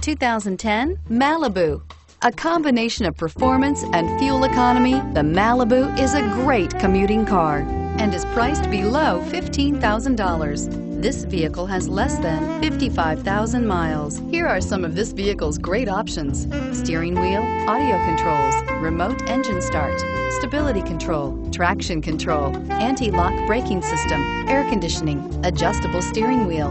2010 Malibu. A combination of performance and fuel economy, the Malibu is a great commuting car and is priced below $15,000. This vehicle has less than 55,000 miles. Here are some of this vehicle's great options. Steering wheel, audio controls, remote engine start, stability control, traction control, anti-lock braking system, air conditioning, adjustable steering wheel,